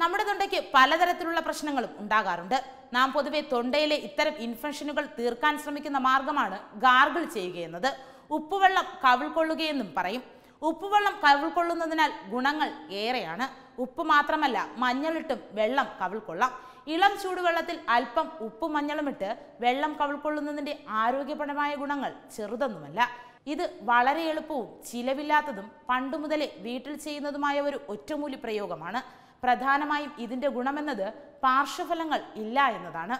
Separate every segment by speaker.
Speaker 1: നമ്മുടെ തൊണ്ടയ്ക്ക് പലതരത്തിലുള്ള പ്രശ്നങ്ങളും ഉണ്ടാകാറുണ്ട്. നാം പൊതുവെ തൊണ്ടയിലെ ഇത്തരം ഇൻഫെക്ഷനുകൾ തീർക്കാൻ ശ്രമിക്കുന്ന മാർഗമാണ് ഗാർഗിൾ ചെയ്യുക എന്നത് ഉപ്പുവെള്ളം കവിൾക്കൊള്ളുകയെന്നും പറയും. ഉപ്പുവെള്ളം കവിൾക്കൊള്ളുന്നതിനാൽ ഗുണങ്ങൾ ഏറെയാണ്. ഉപ്പ് മാത്രമല്ല മഞ്ഞളിട്ടും വെള്ളം കവിൾക്കൊള്ളാം. ഇളം ചൂടുവെള്ളത്തിൽ അല്പം ഉപ്പ് മഞ്ഞളുമിട്ട് വെള്ളം കവിൾക്കൊള്ളുന്നതിന്റെ ആരോഗ്യപരമായ ഗുണങ്ങൾ ചെറുതൊന്നുമല്ല. ഇത് വളരെ എളുപ്പവും ചിലവില്ലാത്തതും പണ്ടുമുതലേ വീട്ടിൽ ചെയ്യുന്നതുമായ ഒരു ഒറ്റമൂലി പ്രയോഗമാണ്. പ്രധാനമായും ഇതിന്റെ ഗുണമെന്നത് പാർശ്വഫലങ്ങൾ ഇല്ല എന്നതാണ്.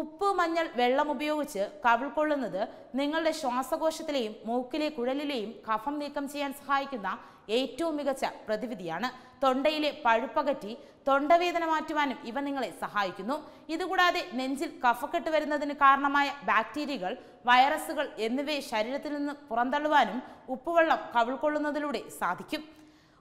Speaker 1: ഉപ്പ് മഞ്ഞൾ വെള്ളം ഉപയോഗിച്ച് കവിൾക്കൊള്ളുന്നത് നിങ്ങളുടെ ശ്വാസകോശത്തിലെയും മൂക്കിലെ കുഴലിലെയും കഫം നീക്കം ചെയ്യാൻ സഹായിക്കുന്ന ഏറ്റവും മികച്ച പ്രതിവിധിയാണ്. തൊണ്ടയിലെ പഴുപ്പകറ്റി തൊണ്ടവേദന മാറ്റുവാനും ഇവ നിങ്ങളെ സഹായിക്കുന്നു. ഇതുകൂടാതെ നെഞ്ചിൽ കഫക്കെട്ട് വരുന്നതിന് കാരണമായ ബാക്ടീരിയകൾ വൈറസുകൾ എന്നിവയെ ശരീരത്തിൽ നിന്ന് പുറന്തള്ളുവാനും ഉപ്പുവെള്ളം കവിൾക്കൊള്ളുന്നതിലൂടെ സാധിക്കും.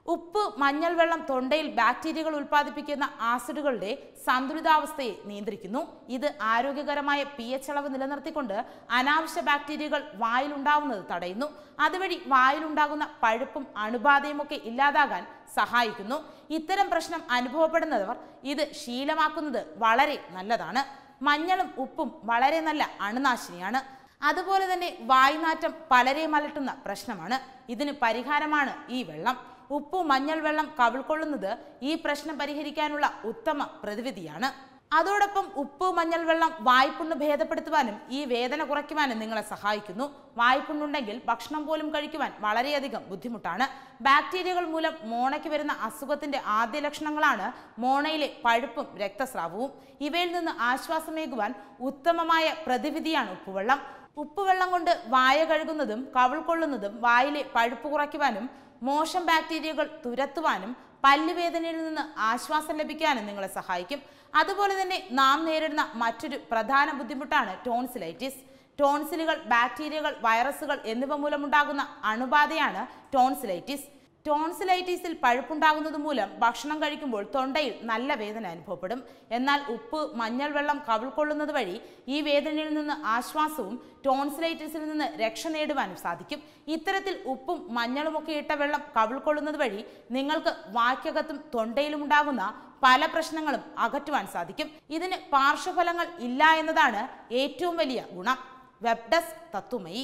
Speaker 1: ഉപ്പ് മഞ്ഞൾ വെള്ളം തൊണ്ടയിൽ ബാക്ടീരിയകൾ ഉൽപ്പാദിപ്പിക്കുന്ന ആസിഡുകളുടെ സന്തുലിതാവസ്ഥയെ നിയന്ത്രിക്കുന്നു. ഇത് ആരോഗ്യകരമായ പി എച്ച് അളവ് നിലനിർത്തിക്കൊണ്ട് അനാവശ്യ ബാക്ടീരിയകൾ വായിലുണ്ടാവുന്നത് തടയുന്നു. അതുവഴി വായിലുണ്ടാകുന്ന പഴുപ്പും അണുബാധയും ഒക്കെ ഇല്ലാതാകാൻ സഹായിക്കുന്നു. ഇത്തരം പ്രശ്നം അനുഭവപ്പെടുന്നവർ ഇത് ശീലമാക്കുന്നത് വളരെ നല്ലതാണ്. മഞ്ഞളും ഉപ്പും വളരെ നല്ല അണുനാശിനിയാണ്. അതുപോലെ തന്നെ വായുനാറ്റം പലരെയും അലട്ടുന്ന പ്രശ്നമാണ്. ഇതിന് പരിഹാരമാണ് ഈ വെള്ളം. ഉപ്പു മഞ്ഞൾ വെള്ളം കവിൾക്കൊള്ളുന്നത് ഈ പ്രശ്നം പരിഹരിക്കാനുള്ള ഉത്തമ പ്രതിവിധിയാണ്. അതോടൊപ്പം ഉപ്പ് മഞ്ഞൾ വെള്ളം വായ്പുണ്ണ് ഭേദപ്പെടുത്തുവാനും ഈ വേദന കുറയ്ക്കുവാനും നിങ്ങളെ സഹായിക്കുന്നു. വായ്പുണ്ണുണ്ടെങ്കിൽ ഭക്ഷണം പോലും കഴിക്കുവാൻ വളരെയധികം ബുദ്ധിമുട്ടാണ്. ബാക്ടീരിയകൾ മൂലം മോണയ്ക്ക് വരുന്ന അസുഖത്തിന്റെ ആദ്യ ലക്ഷണങ്ങളാണ് മോണയിലെ പഴുപ്പും രക്തസ്രാവവും. ഇവയിൽ നിന്ന് ആശ്വാസമേകുവാൻ ഉത്തമമായ പ്രതിവിധിയാണ് ഉപ്പുവെള്ളം. ഉപ്പുവെള്ളം കൊണ്ട് വായ കഴുകുന്നതും കവിൾ കൊള്ളുന്നതും വായിലെ പഴുപ്പ് കുറയ്ക്കുവാനും മോശം ബാക്ടീരിയകൾ തുരത്തുവാനും പല്ലുവേദനയിൽ നിന്ന് ആശ്വാസം ലഭിക്കാനും നിങ്ങളെ സഹായിക്കും. അതുപോലെ തന്നെ നാം നേരിടുന്ന മറ്റൊരു പ്രധാന ബുദ്ധിമുട്ടാണ് ടോൺസിലൈറ്റിസ്. ടോൺസിലുകൾ ബാക്ടീരിയകൾ വൈറസുകൾ എന്നിവ മൂലമുണ്ടാകുന്ന അണുബാധയാണ് ടോൺസിലൈറ്റിസ്. ടോൺസിലൈറ്റിസിൽ പഴുപ്പുണ്ടാകുന്നത് മൂലം ഭക്ഷണം കഴിക്കുമ്പോൾ തൊണ്ടയിൽ നല്ല വേദന അനുഭവപ്പെടും. എന്നാൽ ഉപ്പ് മഞ്ഞൾ വെള്ളം കവിൾക്കൊള്ളുന്നത് വഴി ഈ വേദനയിൽ നിന്ന് ആശ്വാസവും ടോൺസിലൈറ്റീസിൽ നിന്ന് രക്ഷ നേടുവാനും സാധിക്കും. ഇത്തരത്തിൽ ഉപ്പും മഞ്ഞളുമൊക്കെ ഇട്ട വെള്ളം കവിൾക്കൊള്ളുന്നത് വഴി നിങ്ങൾക്ക് വാക്യകത്തും തൊണ്ടയിലും ഉണ്ടാകുന്ന പല പ്രശ്നങ്ങളും അകറ്റുവാൻ സാധിക്കും. ഇതിന് പാർശ്വഫലങ്ങൾ ഇല്ല എന്നതാണ് ഏറ്റവും വലിയ ഗുണം. Web desk തത്തുമയി.